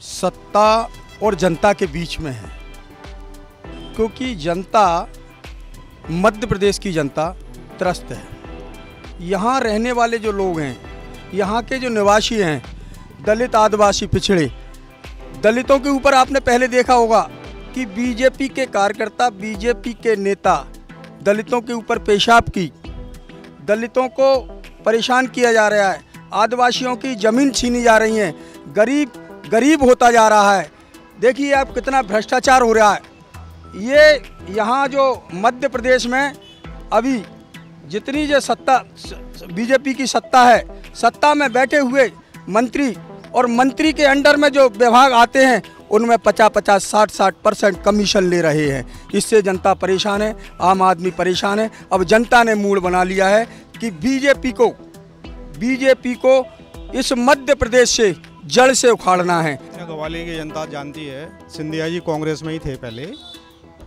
सत्ता और जनता के बीच में है। क्योंकि जनता मध्य प्रदेश की जनता त्रस्त है। यहाँ रहने वाले जो लोग हैं, यहाँ के जो निवासी हैं, दलित आदिवासी पिछड़े, दलितों के ऊपर आपने पहले देखा होगा कि बीजेपी के कार्यकर्ता, बीजेपी के नेता दलितों के ऊपर पेशाब की, दलितों को परेशान किया जा रहा है। आदिवासियों की ज़मीन छीनी जा रही है। गरीब गरीब होता जा रहा है। देखिए आप कितना भ्रष्टाचार हो रहा है। ये यहाँ जो मध्य प्रदेश में अभी जितनी जो सत्ता, बीजेपी की सत्ता है, सत्ता में बैठे हुए मंत्री और मंत्री के अंडर में जो विभाग आते हैं, उनमें पचास पचास साठ साठ परसेंट कमीशन ले रहे हैं। इससे जनता परेशान है, आम आदमी परेशान है। अब जनता ने मूड बना लिया है कि बीजेपी को बीजेपी को इस मध्य प्रदेश से जड़ से उखाड़ना है। ग्वालियर की जनता जानती है सिंधिया जी कांग्रेस में ही थे पहले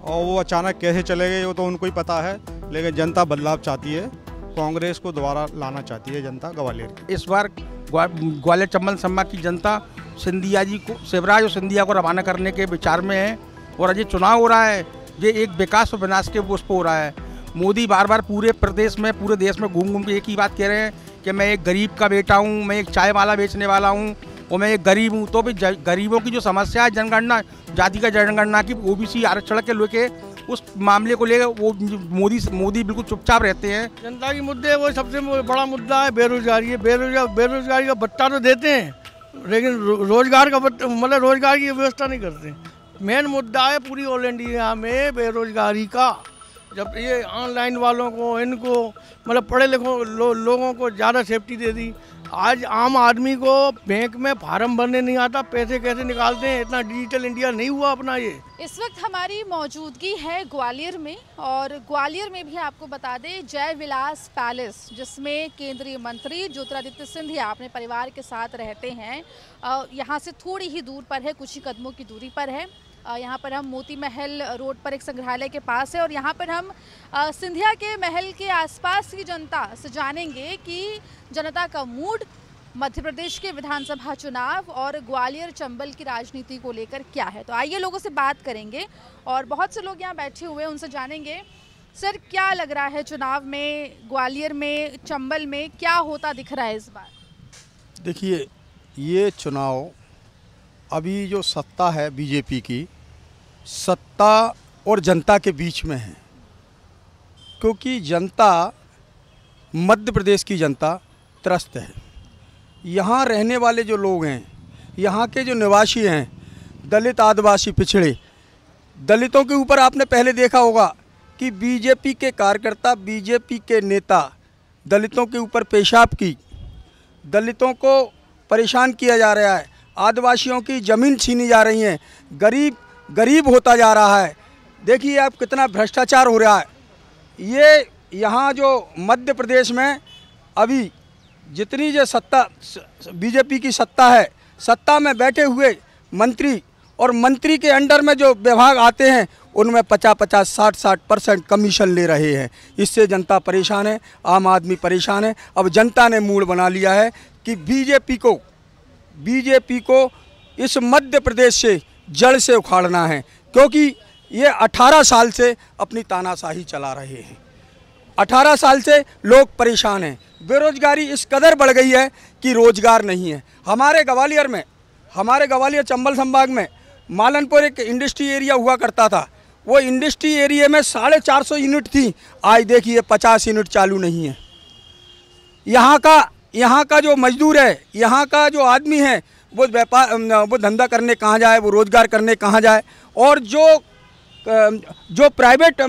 और वो अचानक कैसे चले गए वो तो उनको ही पता है लेकिन जनता बदलाव चाहती है कांग्रेस को दोबारा लाना चाहती है जनता ग्वालियर इस बार ग्वालियर चंबल संभाग की जनता सिंधिया जी को शिवराज और सिंधिया को रवाना करने के विचार में है और अजय चुनाव हो रहा है ये एक विकास और विनाश के उस पर हो रहा है। मोदी बार बार पूरे प्रदेश में पूरे देश में घूम घूम के एक ही बात कह रहे हैं कि मैं एक गरीब का बेटा हूँ मैं एक चाय वाला बेचने वाला हूँ और मैं एक गरीब हूँ तो भी गरीबों की जो समस्या है, जनगणना, जाति का जनगणना की, ओबीसी आरक्षण के लेके उस मामले को लेकर वो मोदी मोदी बिल्कुल चुपचाप रहते हैं। जनता के मुद्दे, वो सबसे बड़ा मुद्दा है, बेरोजगारी है। बेरोजगार, बेरोजगारी का भत्ता तो देते हैं, लेकिन रोज़गार का मतलब रोज़गार की व्यवस्था नहीं करते। मेन मुद्दा है पूरी ऑल इंडिया में बेरोजगारी का। जब ये ऑनलाइन वालों को इनको मतलब पढ़े लिखों लो, लोगों को ज़्यादा सेफ्टी दे दी। आज आम आदमी को बैंक में फार्म भरने नहीं आता पैसे कैसे निकालते हैं? इतना डिजिटल इंडिया नहीं हुआ अपना ये। इस वक्त हमारी मौजूदगी है ग्वालियर में और ग्वालियर में भी आपको बता दें जय विलास पैलेस जिसमें केंद्रीय मंत्री ज्योतिरादित्य सिंधिया अपने परिवार के साथ रहते हैं। यहाँ से थोड़ी ही दूर पर है कुछ ही कदमों की दूरी पर है। यहाँ पर हम मोती महल रोड पर एक संग्रहालय के पास है और यहाँ पर हम सिंधिया के महल के आसपास की जनता से जानेंगे कि जनता का मूड मध्य प्रदेश के विधानसभा चुनाव और ग्वालियर चंबल की राजनीति को लेकर क्या है। तो आइए लोगों से बात करेंगे और बहुत से लोग यहाँ बैठे हुए उनसे जानेंगे, सर, क्या लग रहा है चुनाव में, ग्वालियर में, चंबल में, क्या होता दिख रहा है इस बार? देखिए, ये चुनाव अभी जो सत्ता है बीजेपी की सत्ता और जनता के बीच में है। क्योंकि जनता, मध्य प्रदेश की जनता त्रस्त है। यहाँ रहने वाले जो लोग हैं, यहाँ के जो निवासी हैं, दलित आदिवासी पिछड़े, दलितों के ऊपर आपने पहले देखा होगा कि बीजेपी के कार्यकर्ता, बीजेपी के नेता दलितों के ऊपर पेशाब की, दलितों को परेशान किया जा रहा है। आदिवासियों की ज़मीन छीनी जा रही है। गरीब गरीब होता जा रहा है। देखिए आप कितना भ्रष्टाचार हो रहा है। ये यहाँ जो मध्य प्रदेश में अभी जितनी जो सत्ता, बीजेपी की सत्ता है, सत्ता में बैठे हुए मंत्री और मंत्री के अंडर में जो विभाग आते हैं, उनमें पचास पचास साठ साठ परसेंट कमीशन ले रहे हैं। इससे जनता परेशान है, आम आदमी परेशान है। अब जनता ने मूड बना लिया है कि बीजेपी को बीजेपी को इस मध्य प्रदेश से जड़ से उखाड़ना है, क्योंकि ये 18 साल से अपनी तानाशाही चला रहे हैं। 18 साल से लोग परेशान हैं। बेरोजगारी इस कदर बढ़ गई है कि रोज़गार नहीं है। हमारे ग्वालियर में, हमारे ग्वालियर चंबल संभाग में मालनपुर एक इंडस्ट्री एरिया हुआ करता था। वो इंडस्ट्री एरिया में साढ़े चार सौ यूनिट थी। आज देखिए, पचास यूनिट चालू नहीं है। यहाँ का यहाँ का जो मजदूर है, यहाँ का जो आदमी है वो व्यापार वो धंधा करने कहाँ जाए वो रोज़गार करने कहाँ जाए। और जो जो प्राइवेट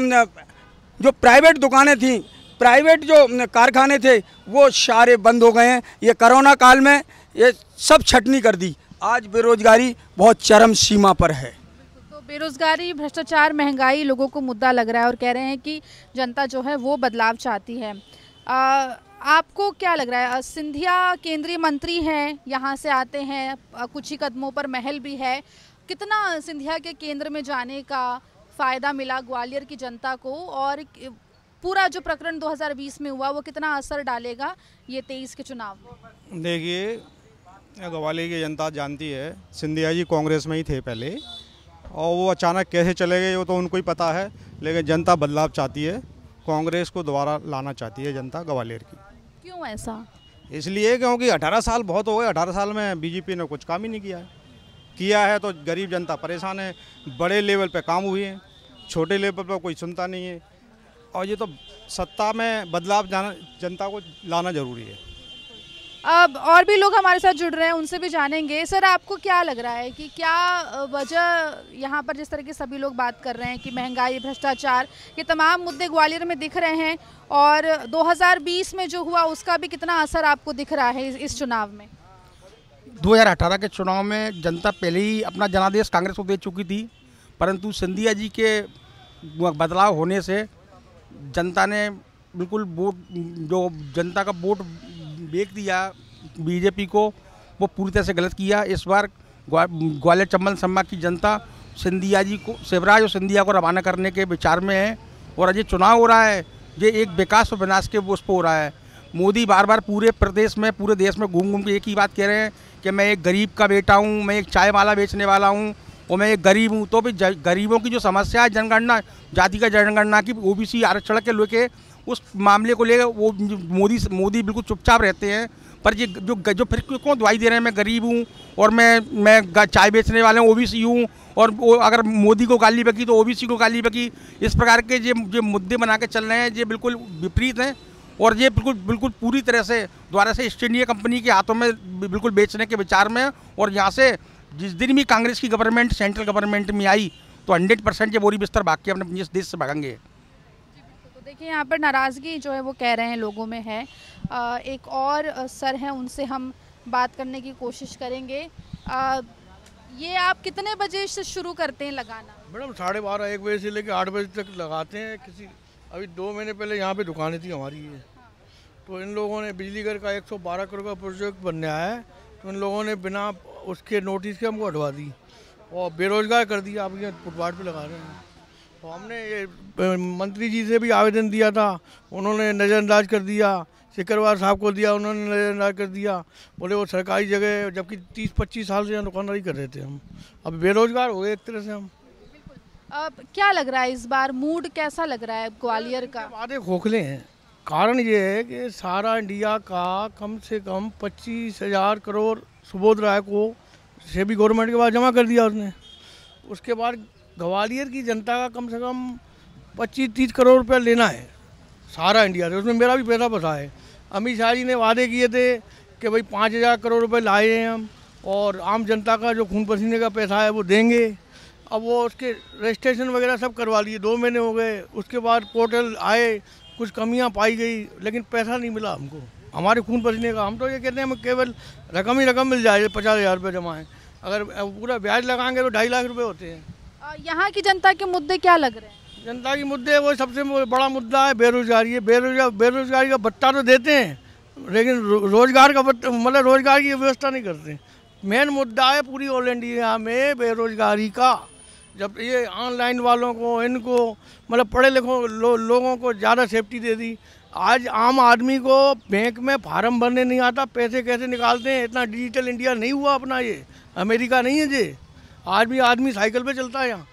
जो प्राइवेट दुकानें थी प्राइवेट जो कारखाने थे वो सारे बंद हो गए हैं। ये कोरोना काल में ये सब छटनी कर दी। आज बेरोजगारी बहुत चरम सीमा पर है। तो बेरोजगारी भ्रष्टाचार महँगाई लोगों को मुद्दा लग रहा है और कह रहे हैं कि जनता जो है वो बदलाव चाहती है। आ, आपको क्या लग रहा है? सिंधिया केंद्रीय मंत्री हैं, यहाँ से आते हैं कुछ ही कदमों पर महल भी है। कितना सिंधिया के केंद्र में जाने का फ़ायदा मिला ग्वालियर की जनता को? और पूरा जो प्रकरण 2020 में हुआ, वो कितना असर डालेगा ये 23 के चुनाव? देखिए, ग्वालियर की जनता जानती है, सिंधिया जी कांग्रेस में ही थे पहले, और वो अचानक कैसे चले गए, वो तो उनको ही पता है, लेकिन जनता बदलाव चाहती है। कांग्रेस को दोबारा लाना चाहती है जनता ग्वालियर की। क्यों ऐसा? इसलिए क्योंकि 18 साल बहुत हो गए 18 साल में बीजेपी ने कुछ काम ही नहीं किया। है किया है तो गरीब जनता परेशान है, बड़े लेवल पे काम हुए हैं, छोटे लेवल पर कोई सुनता नहीं है। और ये तो सत्ता में बदलाव जाना, जनता को लाना ज़रूरी है। अब और भी लोग हमारे साथ जुड़ रहे हैं उनसे भी जानेंगे। सर आपको क्या लग रहा है कि क्या वजह यहाँ पर जिस तरह के सभी लोग बात कर रहे हैं कि महँगाई भ्रष्टाचार ये तमाम मुद्दे ग्वालियर में दिख रहे हैं और 2020 में जो हुआ उसका भी कितना असर आपको दिख रहा है इस, चुनाव में? 2018 के चुनाव में जनता पहले ही अपना जनादेश कांग्रेस को दे चुकी थी परंतु सिंधिया जी के बदलाव होने से जनता ने बिल्कुल वोट जो जनता का वोट बेच दिया, बीजेपी को, वो पूरी तरह से गलत किया। इस बार ग्वा- ग्वालियर चंबल संभाग की जनता सिंधिया जी को, शिवराज और सिंधिया को रवाना करने के विचार में है और अजय चुनाव हो रहा है। ये एक विकास और विनाश के उस पर हो रहा है। मोदी बार बार पूरे प्रदेश में, पूरे देश में घूम घूम के एक ही बात कह रहे हैं कि मैं एक गरीब का बेटा हूँ, मैं एक चाय वाला बेचने वाला हूँ और मैं एक गरीब हूँ। तो भी गरीबों की जो समस्या है, जनगणना, जाति का जनगणना की, ओबीसी आरक्षण के लेके उस मामले को लेकर वो मोदी मोदी बिल्कुल चुपचाप रहते हैं। पर ये जो जो फिर क्यों दवाई दे रहे हैं? मैं गरीब हूँ और मैं मैं चाय बेचने वाले हूँ ओ बी सी हूँ और वो अगर मोदी को गाली बकी तो ओ बी सी को गाली बकी। इस प्रकार के ये जो मुद्दे बना के चल रहे हैं। ये बिल्कुल विपरीत हैं और ये बिल्कुल बिल्कुल पूरी तरह से द्वारा से ईस्ट इंडिया कंपनी के हाथों में बिल्कुल बेचने के विचार में और यहाँ से जिस दिन भी कांग्रेस की गवर्नमेंट, सेंट्रल गवर्नमेंट में आई तो हंड्रेड परसेंट ये बोरी बिस्तर भाग के अपने देश से भागेंगे। देखिए यहाँ पर नाराज़गी जो है वो कह रहे हैं लोगों में है। अ, एक और सर हैं उनसे हम बात करने की कोशिश करेंगे। अ, ये आप कितने बजे से शुरू करते हैं लगाना? मैडम साढ़े बारह एक बजे से लेकर आठ बजे तक लगाते हैं। किसी अभी दो महीने पहले यहाँ पे दुकानें थी हमारी ये। तो इन लोगों ने बिजली घर का 112 करोड़ का प्रोजेक्ट बनने आया है। तो इन लोगों ने बिना उसके नोटिस के हमको हटवा दी और बेरोजगार कर दिया। आप ये फुटपाथ पे लगा रहे हैं। तो हमने ये मंत्री जी से भी आवेदन दिया था। उन्होंने नज़रअंदाज कर दिया। सिकरवार साहब को दिया उन्होंने नज़रअंदाज कर दिया। बोले वो सरकारी जगह जबकि तीस पच्चीस साल से यहाँ दुकानदारी कर रहे थे हम। अब बेरोजगार हो गए एक तरह से हम। अब क्या लग रहा है इस बार? मूड कैसा लग रहा है ग्वालियर का? वादे खोखले हैं। कारण ये है कि सारा इंडिया का कम से कम पच्चीस हज़ार करोड़ सुबोध राय को से भी गवर्नमेंट के पास जमा कर दिया उसने। उसके बाद ग्वालियर की जनता का कम से कम पच्चीस तीस करोड़ रुपया लेना है, सारा इंडिया से। उसमें मेरा भी पैसा फंसा है। अमित शाह जी ने वादे किए थे कि भाई पाँच हज़ार करोड़ रुपए लाए हैं हम, और आम जनता का जो खून पसीने का पैसा है वो देंगे। अब वो उसके रजिस्ट्रेशन वगैरह सब करवा लिए, दो महीने हो गए। उसके बाद पोर्टल आए, कुछ कमियाँ पाई गई, लेकिन पैसा नहीं मिला हमको। हमारे खून पसीने का, हम तो ये कहते हैं हमें केवल रकम ही रकम मिल जाए, पचास हज़ार रुपये जमा है। अगर पूरा ब्याज लगाएँगे तो ढाई लाख रुपए होते हैं। यहाँ की जनता के मुद्दे क्या लग रहे हैं? जनता के मुद्दे वो सबसे बड़ा मुद्दा है बेरोजगारी बेरोजगार बेरोजगारी का भत्ता तो देते हैं लेकिन रोज़गार का मतलब रोज़गार की व्यवस्था नहीं करते। मेन मुद्दा है पूरी ऑल इंडिया में बेरोजगारी का। जब ये ऑनलाइन वालों को इनको मतलब पढ़े लिखो लो, लोगों को ज़्यादा सेफ्टी दे दी। आज आम आदमी को बैंक में फार्म भरने नहीं आता पैसे कैसे निकालते हैं? इतना डिजिटल इंडिया नहीं हुआ अपना ये। अमेरिका नहीं है ये आज भी आदमी साइकिल पे चलता है यहाँ।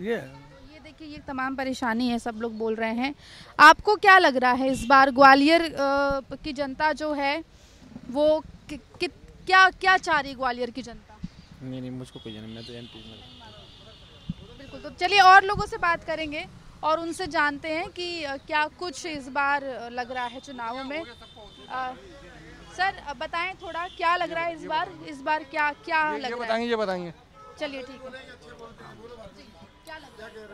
ये ये देखिए ये तमाम परेशानी है सब लोग बोल रहे हैं। आपको क्या लग रहा है इस बार ग्वालियर की जनता जो है वो कि, कि, क्या क्या चाह रही ग्वालियर की जनता? नहीं नहीं मुझको कोई नहीं मैं तो एमपी में बिल्कुल तो चलिए और लोगों से बात करेंगे और उनसे जानते हैं कि क्या कुछ इस बार लग रहा है चुनावों में। अ, सर बताएँ थोड़ा क्या लग रहा है इस बार? इस बार क्या क्या लग रहा है? बताएँगे ये बताएँगे। चलिए ठीक है।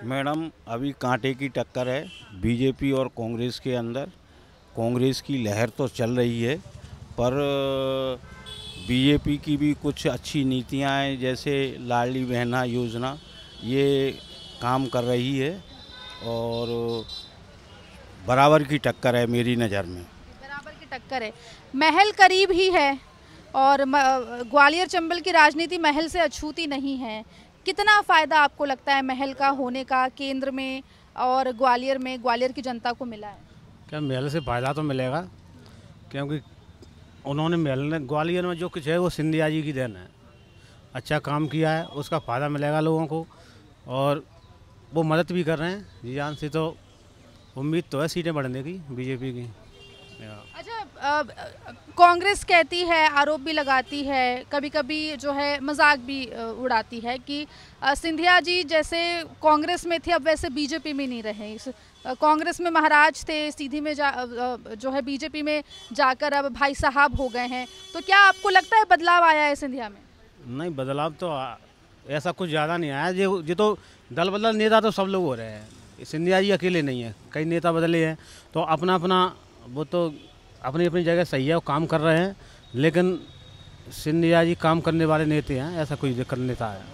मैडम अभी कांटे की टक्कर है। बीजेपी और कांग्रेस के अंदर। कांग्रेस की लहर तो चल रही है पर बीजेपी की भी कुछ अच्छी नीतियाँ हैं जैसे लाडली बहना योजना। ये काम कर रही है और बराबर की टक्कर है मेरी नज़र में। बराबर की टक्कर है। महल करीब ही है। और ग्वालियर चंबल की राजनीति महल से अछूती नहीं है। कितना फ़ायदा आपको लगता है महल का होने का, केंद्र में और ग्वालियर में, ग्वालियर की जनता को मिला है? क्या महल से फ़ायदा तो मिलेगा? क्योंकि उन्होंने महल ने, ग्वालियर में जो कुछ है वो सिंधिया जी की देन है। अच्छा काम किया है, उसका फ़ायदा मिलेगा लोगों को और वो मदद भी कर रहे हैं। जी जान से तो उम्मीद तो है सीटें बढ़ने की, बीजेपी की। अच्छा कांग्रेस कहती है आरोप भी लगाती है कभी कभी जो है मज़ाक भी उड़ाती है कि सिंधिया जी जैसे कांग्रेस में थे अब वैसे बीजेपी में नहीं रहे। कांग्रेस में महाराज थे सीधी में जा जो है बीजेपी में जाकर अब भाई साहब हो गए हैं। तो क्या आपको लगता है बदलाव आया है सिंधिया में? नहीं बदलाव तो ऐसा कुछ ज़्यादा नहीं आया। जो जो तो दल बदल नेता तो सब लोग हो रहे हैं। सिंधिया जी अकेले नहीं है कई नेता बदले हैं। तो अपना अपना वो तो अपनी अपनी जगह सही है वो काम कर रहे हैं, लेकिन सिंधिया जी काम करने वाले नेता हैं, ऐसा कोई दिक्कत नेता है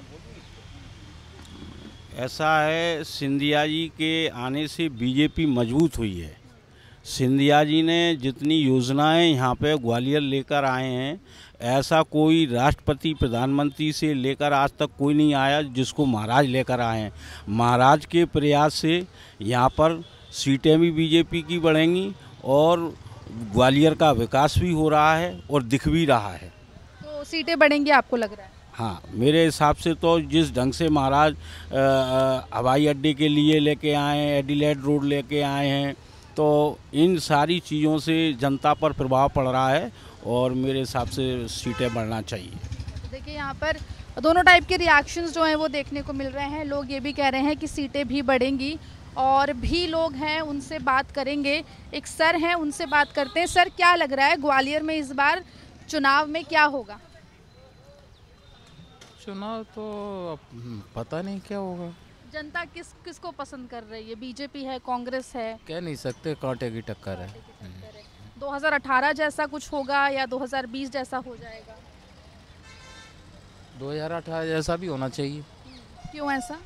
ऐसा है, सिंधिया जी के आने से बीजेपी मज़बूत हुई है। सिंधिया जी ने जितनी योजनाएँ यहाँ पे ग्वालियर लेकर आए हैं, ऐसा कोई राष्ट्रपति, प्रधानमंत्री से लेकर आज तक कोई नहीं आया जिसको महाराज लेकर आए हैं। महाराज के प्रयास से यहाँ पर सीटें भी बीजेपी की बढ़ेंगी और ग्वालियर का विकास भी हो रहा है और दिख भी रहा है। तो सीटें बढ़ेंगी आपको लग रहा है? हाँ मेरे हिसाब से तो जिस ढंग से महाराज हवाई अड्डे के लिए लेके आए हैं एडिलेड रोड लेके आए हैं तो इन सारी चीज़ों से जनता पर प्रभाव पड़ रहा है और मेरे हिसाब से सीटें बढ़ना चाहिए। देखिए यहाँ पर दोनों टाइप के रिएक्शंस जो हैं वो देखने को मिल रहे हैं। लोग ये भी कह रहे हैं कि सीटें भी बढ़ेंगी। और भी लोग हैं उनसे बात करेंगे। एक सर हैं उनसे बात करते हैं। सर क्या लग रहा है ग्वालियर में इस बार चुनाव में क्या होगा? चुनाव तो पता नहीं क्या होगा। जनता किस किसको पसंद कर रही है? बीजेपी है कांग्रेस है? कह नहीं सकते कांटे की टक्कर है। 2018 जैसा कुछ होगा या 2020 जैसा हो जाएगा? 2018 जैसा भी होना चाहिए। क्यों ऐसा?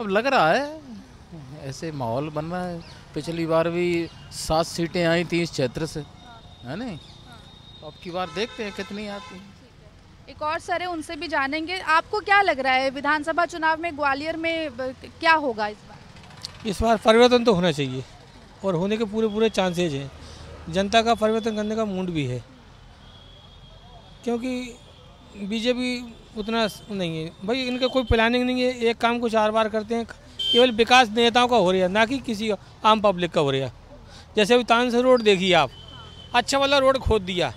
अब लग रहा है। ऐसे माहौल बन रहा है। पिछली बार भी सात सीटें आई थी इस क्षेत्र से है नहीं? अब की बार देखते हैं कितनी आती हैं। एक और सर है उनसे भी जानेंगे। आपको क्या लग रहा है विधानसभा चुनाव में ग्वालियर में क्या होगा इस बार? इस बार परिवर्तन तो होना चाहिए और होने के पूरे पूरे चांसेज हैं। जनता का परिवर्तन करने का मूड भी है क्योंकि बीजेपी उतना नहीं है। भाई इनका कोई प्लानिंग नहीं है एक काम को चार बार करते हैं केवल विकास नेताओं का हो रहा है, ना कि किसी आम पब्लिक का हो रहा है। जैसे अभी तानसे रोड देखिए आप अच्छा वाला रोड खोद दिया।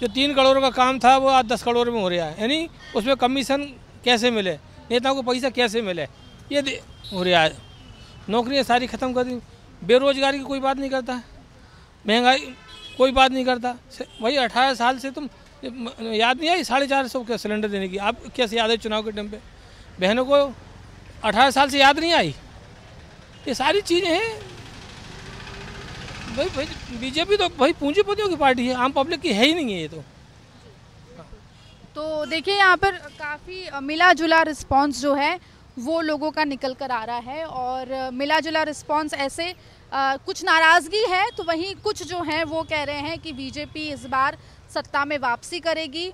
जो तीन करोड़ का काम था, वो आज दस करोड़ में हो रहा है। यानी उसमें कमीशन कैसे मिले? नेताओं को पैसा कैसे मिले? ये हो रहा है। नौकरियाँ सारी ख़त्म कर दी। बेरोजगारी की कोई बात नहीं करता। महँगाई कोई बात नहीं करता। वही अठारह साल से तुम याद नहीं आई साढ़े चार सौ सिलेंडर देने की? आप कैसे याद है चुनाव के टाइम पे? बहनों को अठारह साल से याद नहीं आई? ये सारी चीज़ें हैं। भाई भाई बीजेपी तो भाई पूंजीपतियों की पार्टी है आम पब्लिक की है ही नहीं है ये तो। तो देखिए यहाँ पर काफ़ी मिला जुला रिस्पॉन्स जो है वो लोगों का निकल कर आ रहा है और मिला जुला रिस्पॉन्स ऐसे अ, कुछ नाराज़गी है तो वहीं कुछ जो हैं वो कह रहे हैं कि बीजेपी इस बार सत्ता में वापसी करेगी।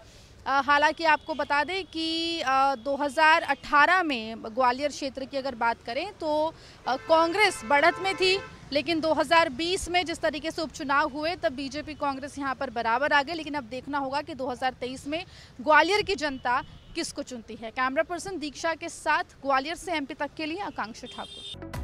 हालाँकि आपको बता दें कि अ, 2018 में ग्वालियर क्षेत्र की अगर बात करें तो कांग्रेस बढ़त में थी लेकिन 2020 में जिस तरीके से उपचुनाव हुए तब बीजेपी कांग्रेस यहाँ पर बराबर आ गए लेकिन अब देखना होगा कि 2023 में ग्वालियर की जनता किसको चुनती है। कैमरा पर्सन दीक्षा के साथ ग्वालियर से एमपी तक के लिए आकांक्षा ठाकुर।